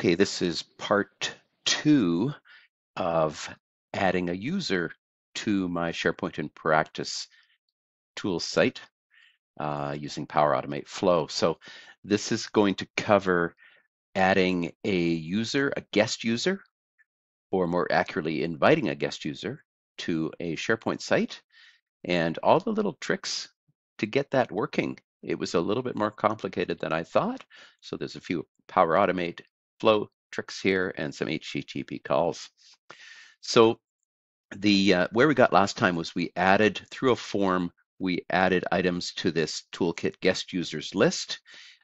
Okay, this is part two of adding a user to my SharePoint in Practice tools site uh, using Power Automate Flow. So this is going to cover adding a user, a guest user, or more accurately, inviting a guest user to a SharePoint site and all the little tricks to get that working. It was a little bit more complicated than I thought. So there's a few Power Automate flow tricks here and some HTTP calls. So the uh, where we got last time was we added through a form, we added items to this toolkit guest users list.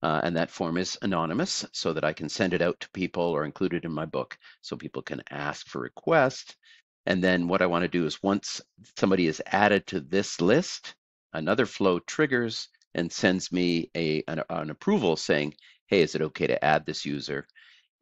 Uh, and that form is anonymous so that I can send it out to people or include it in my book so people can ask for requests. And then what I want to do is once somebody is added to this list, another flow triggers and sends me a, an, an approval saying, hey, is it okay to add this user?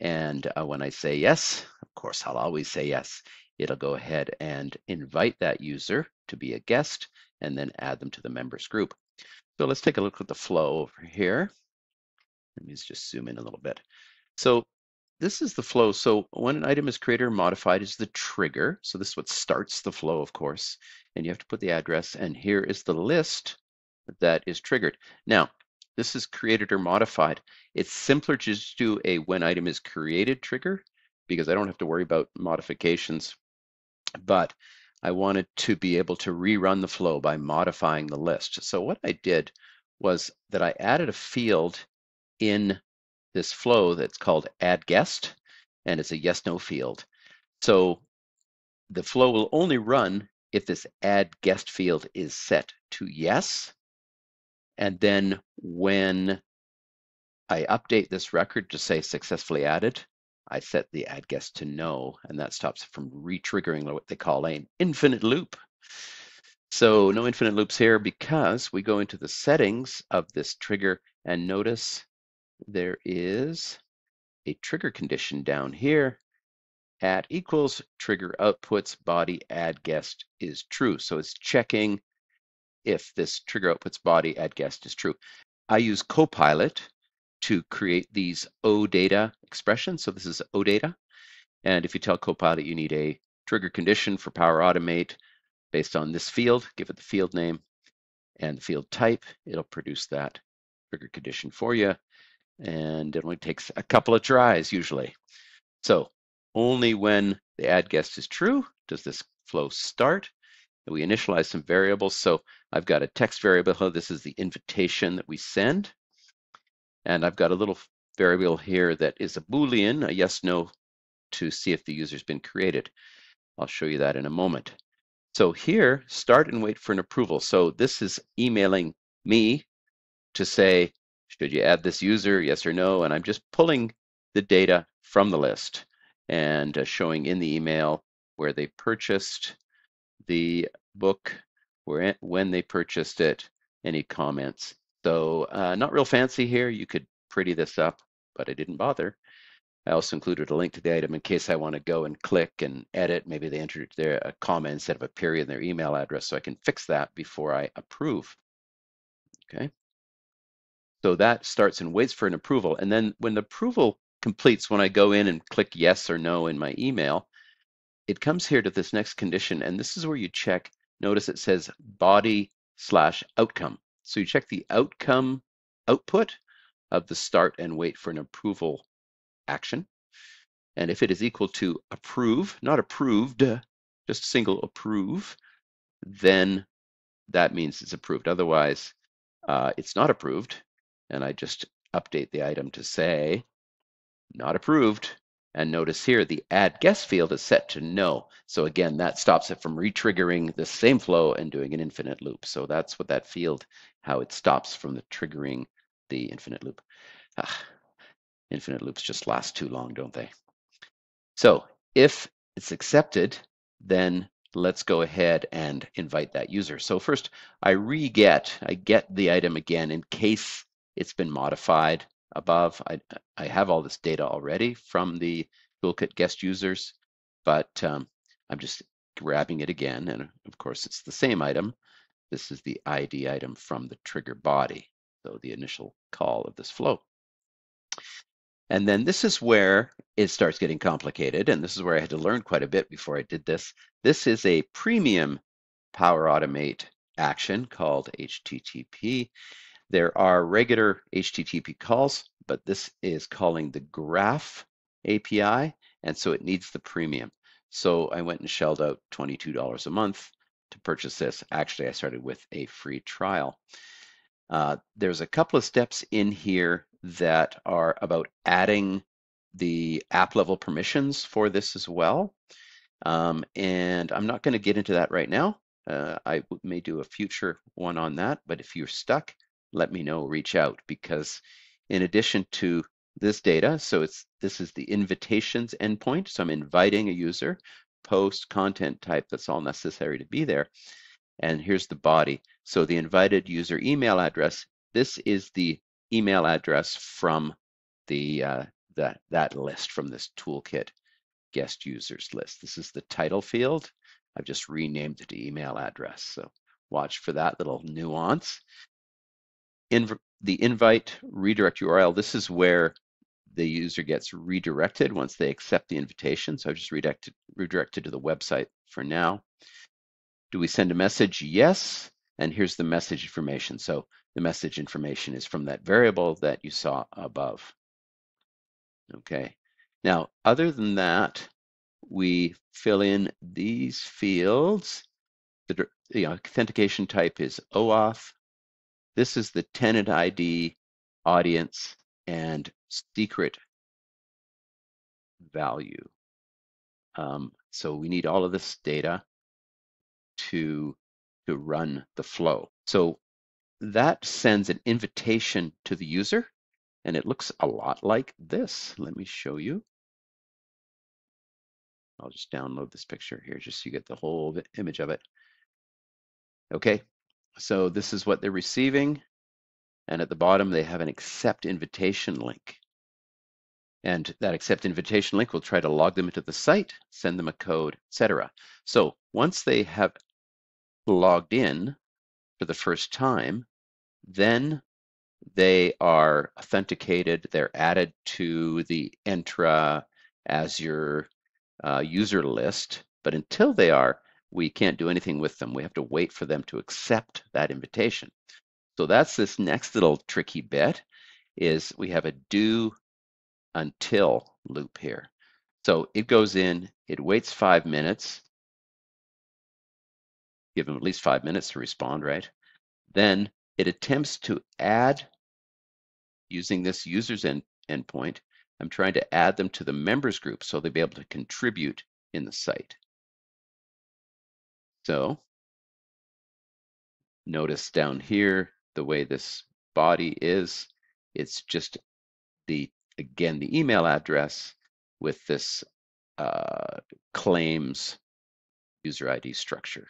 And uh, when I say yes, of course, I'll always say yes. It'll go ahead and invite that user to be a guest and then add them to the members group. So let's take a look at the flow over here. Let me just zoom in a little bit. So this is the flow. So when an item is created or modified is the trigger. So this is what starts the flow, of course. And you have to put the address. And here is the list that is triggered. Now, this is created or modified. It's simpler to just do a when item is created trigger because I don't have to worry about modifications. But I wanted to be able to rerun the flow by modifying the list. So what I did was that I added a field in this flow that's called add guest, and it's a yes no field. So the flow will only run if this add guest field is set to yes and then when I update this record to say successfully added, I set the add guest to no, and that stops it from re-triggering what they call an infinite loop. So no infinite loops here because we go into the settings of this trigger and notice there is a trigger condition down here at equals trigger outputs body add guest is true. So it's checking if this trigger outputs body add guest is true. I use Copilot to create these OData expressions. So this is OData. And if you tell Copilot you need a trigger condition for Power Automate based on this field, give it the field name and the field type, it'll produce that trigger condition for you. And it only takes a couple of tries usually. So only when the add guest is true does this flow start we initialize some variables. So I've got a text variable. Here. This is the invitation that we send. And I've got a little variable here that is a Boolean, a yes, no, to see if the user's been created. I'll show you that in a moment. So here, start and wait for an approval. So this is emailing me to say, should you add this user, yes or no? And I'm just pulling the data from the list and uh, showing in the email where they purchased the book, where, when they purchased it, any comments. So uh, not real fancy here. You could pretty this up, but I didn't bother. I also included a link to the item in case I want to go and click and edit. Maybe they entered their a comment instead of a period in their email address, so I can fix that before I approve. Okay. So that starts and waits for an approval. And then when the approval completes, when I go in and click yes or no in my email, it comes here to this next condition, and this is where you check. Notice it says body slash outcome. So you check the outcome output of the start and wait for an approval action. And if it is equal to approve, not approved, just single approve, then that means it's approved. Otherwise, uh, it's not approved. And I just update the item to say not approved. And notice here, the add guest field is set to no. So again, that stops it from retriggering the same flow and doing an infinite loop. So that's what that field, how it stops from the triggering the infinite loop. Ah, infinite loops just last too long, don't they? So if it's accepted, then let's go ahead and invite that user. So first I re-get, I get the item again in case it's been modified above. I, I have all this data already from the toolkit guest users, but um, I'm just grabbing it again. And of course, it's the same item. This is the ID item from the trigger body, so the initial call of this flow. And then this is where it starts getting complicated. And this is where I had to learn quite a bit before I did this. This is a premium Power Automate action called HTTP. There are regular HTTP calls, but this is calling the Graph API, and so it needs the premium. So I went and shelled out $22 a month to purchase this. Actually, I started with a free trial. Uh, there's a couple of steps in here that are about adding the app level permissions for this as well. Um, and I'm not going to get into that right now. Uh, I may do a future one on that, but if you're stuck, let me know, reach out because in addition to this data, so it's this is the invitations endpoint. So I'm inviting a user, post content type that's all necessary to be there. And here's the body. So the invited user email address, this is the email address from the uh, that that list from this toolkit guest users list. This is the title field. I've just renamed it to email address. So watch for that little nuance. In the invite redirect URL, this is where the user gets redirected once they accept the invitation. So I've just redirected, redirected to the website for now. Do we send a message? Yes. And here's the message information. So the message information is from that variable that you saw above. Okay. Now, other than that, we fill in these fields. The, the authentication type is OAuth. This is the tenant ID, audience, and secret value. Um, so we need all of this data to, to run the flow. So that sends an invitation to the user and it looks a lot like this. Let me show you. I'll just download this picture here just so you get the whole image of it. Okay, so this is what they're receiving. And at the bottom, they have an accept invitation link. And that accept invitation link will try to log them into the site, send them a code, etc. So once they have logged in for the first time, then they are authenticated, they're added to the Entra Azure uh, user list. But until they are, we can't do anything with them. We have to wait for them to accept that invitation. So that's this next little tricky bit is we have a do until loop here. So it goes in, it waits five minutes, give them at least five minutes to respond, right? Then it attempts to add using this user's end, endpoint. I'm trying to add them to the members group so they'll be able to contribute in the site. So notice down here, the way this body is, it's just the again, the email address with this uh, claims user ID structure.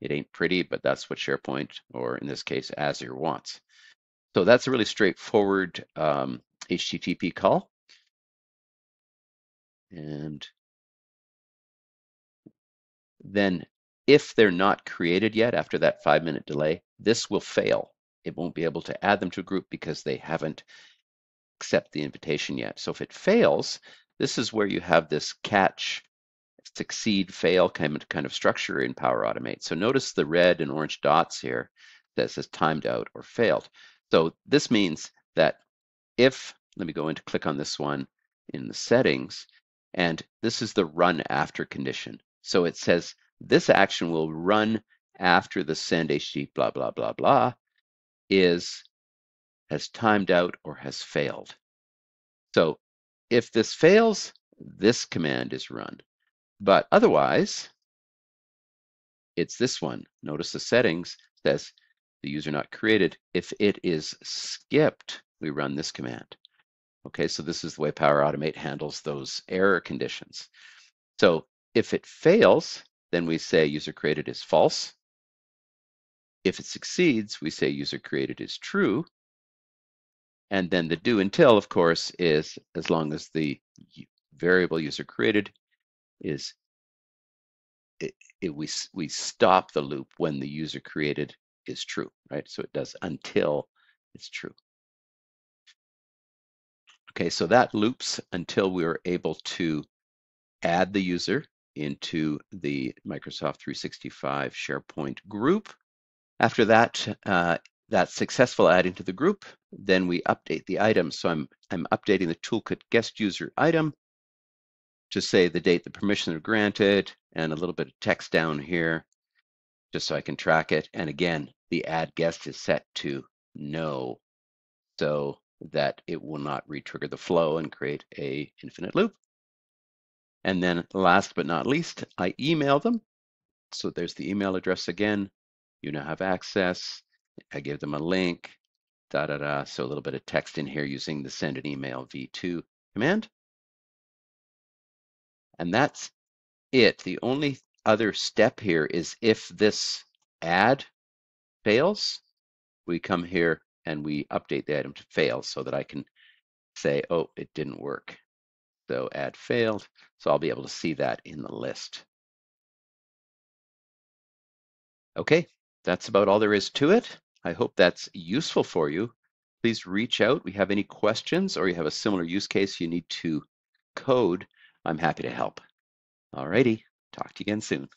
It ain't pretty, but that's what SharePoint, or in this case, Azure wants. So that's a really straightforward um, HTTP call. And then if they're not created yet after that five minute delay, this will fail. It won't be able to add them to a group because they haven't accept the invitation yet. So if it fails, this is where you have this catch, succeed, fail kind of, kind of structure in Power Automate. So notice the red and orange dots here that says timed out or failed. So this means that if, let me go in to click on this one in the settings, and this is the run after condition. So it says this action will run after the send HTTP blah, blah, blah, blah is has timed out or has failed. So if this fails, this command is run. But otherwise, it's this one. Notice the settings says the user not created. If it is skipped, we run this command. Okay, so this is the way Power Automate handles those error conditions. So if it fails, then we say user created is false. If it succeeds, we say user created is true. And then the do until, of course, is as long as the variable user created is, it, it, we, we stop the loop when the user created is true, right? So it does until it's true. Okay, so that loops until we're able to add the user into the Microsoft 365 SharePoint group. After that, uh, that successful adding to the group, then we update the item. So I'm, I'm updating the toolkit guest user item to say the date the permissions are granted and a little bit of text down here just so I can track it. And again, the add guest is set to no so that it will not retrigger the flow and create a infinite loop. And then last but not least, I email them. So there's the email address again. You now have access. I give them a link, da da da. So a little bit of text in here using the send an email v2 command. And that's it. The only other step here is if this add fails, we come here and we update the item to fail so that I can say, oh, it didn't work. So add failed. So I'll be able to see that in the list. Okay, that's about all there is to it. I hope that's useful for you. Please reach out. We have any questions or you have a similar use case you need to code. I'm happy to help. Alrighty, talk to you again soon.